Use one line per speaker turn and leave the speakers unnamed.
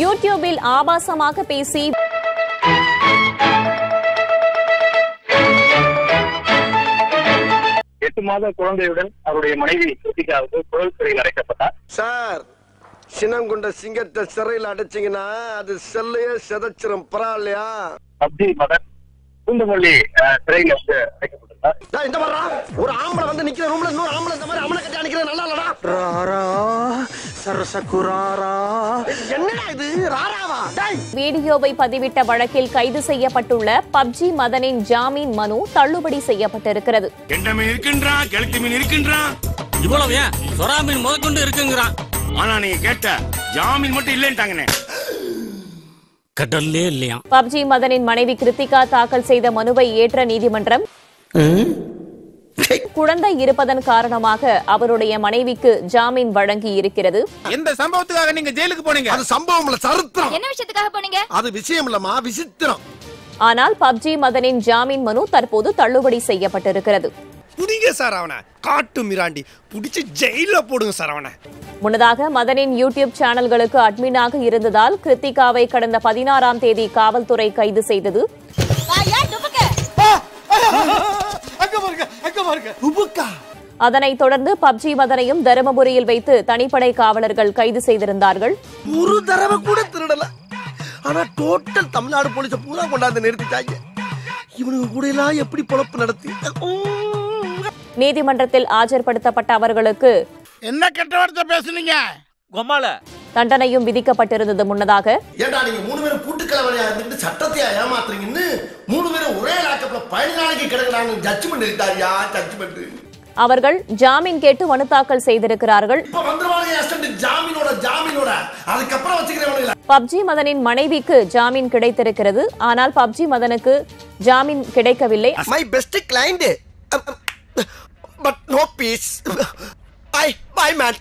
யூடியூபில் ஆபாசமாக பேசி
எட்டு மாத குழந்தையுடன் அவருடைய மனைவி கிருத்திகாவுக்கு குழல் சிறையில் அடைக்கப்பட்டார்
சார் சினம் கொண்ட சிங்கத்தை சிறையில் அடைச்சிங்கன்னா அது செல்லையே செதைச்சிரும் பரவாயில்லையா?
பப்ஜி மதன் பூந்தமல்லி சிறையில் வந்து அடைக்கப்பட்டிருந்தார்
டேய், இந்த மாதிரிடா ஒரு ஆம்பளை வந்து நிக்கிற ரூம்ல இன்னொரு ஆம்பளை இந்த மாதிரி அம்மனை கட்டி அடிக்கிறது நல்லா இல்லடா. ராரா சரசகுராரா என்னடா இது? ராராவா? டேய்.
வீடியோவை பதிவிட்ட வழக்கில் கைது செய்யப்பட்டுள்ள பப்ஜி மதனின் ஜாமீன் மனு தள்ளுபடி செய்யப்பட்டிருக்கிறது.
கெண்ட மீன் இருக்கின்றான் கெளுத்தி மீன் இருக்கின்றான்
இவ்வளவு ஏன்? சொரா மீன் முதற்கொண்டு இருக்குங்கிறான்.
ஆனா நீங்க கேட்ட ஜாமீன் மட்டும் இல்லைன்ட்டாங்கண்ணே.
கடல்லே இல்லையா?
பப்ஜி மதனின் மனைவி கிருத்திகா தாக்கல் செய்த மனுவை ஏற்ற நீதிமன்றம் குழந்தை இருப்பதன் காரணமாக அவருடைய மனைவிக்கு ஜாமீன் வழங்கி இருக்கிறது.
எந்த சம்பவத்துக்காக நீங்க ஜெயிலுக்கு போனீங்க.
அது சம்பவம் இல்ல சரித்திரம்.
என்ன விஷயத்துக்காக போனீங்க?
அது விஷயம் இல்லம்மா விசித்திரம்.
ஆனால் பப்ஜி மதனின் ஜாமீன் மனு தற்போது தள்ளுபடி செய்யப்பட்டிருக்கிறது.
புடிங்க சார் அவனை. காட்டு மிராண்டி. புடிச்சு ஜெயில போடுங்க சார் அவனை.
முன்னதாக மதனின் யூடியூப் சேனல்களுக்கு அட்மினாக இருந்ததால் கிருத்திகாவை கடந்த பதினாறாம் தேதி காவல்துறை கைது செய்தது. அதனைத் தொடர்ந்து பப்ஜி மதனையும் தருமபுரியில் வைத்து தனிப்படை காவலர்கள் கைது செய்திருந்தார்கள்.
ஒரு தடவை கூட திருடல. ஆனா டோட்டல் தமிழ்நாடு போலீஸ பூரா கொண்டாந்து நிறுத்திட்டாங்க. இவனுக்கு கூட எல்லாம் எப்படி பொழப்பு நடத்தி.
நீதிமன்றத்தில் ஆஜர்படுத்தப்பட்ட அவர்களுக்கு
என்ன கெட்ட வார்த்தை பேசுனீங்க?
கொமால
தண்டனையும் விதிக்கப்பட்டிருந்தது முன்னதாக.
ஏண்டா நீங்க மூணு பேரும் கூட்டுக்கிழமையா இருந்துட்டு சட்டத்தையா ஏமாத்துறீங்கன்னு மூணு பேரும் ஒரே லாக்கப்ல பதினஞ்சு நாளைக்கு கிடக்குறாங்க. ஜட்ஜ்மெண்ட் எழுத்தாரியா ஜட்ஜ்மெண்ட்
அவர்கள் ஜாமீன் கேட்டு மனு தாக்கல் செய்திருக்கிறார்கள்.
இப்ப வந்துருவாங்க அசிஸ்டன்ட் ஜாமீனோட ஜாமீனோட. அதுக்கப்புறம் வச்சுக்கிறேன்
பப்ஜி மதனின் மனைவிக்கு ஜாமீன் கிடைத்திருக்கிறது. ஆனால் பப்ஜி மதனுக்கு ஜாமீன் கிடைக்கவில்லை.
My best client peace. bye, bye, man.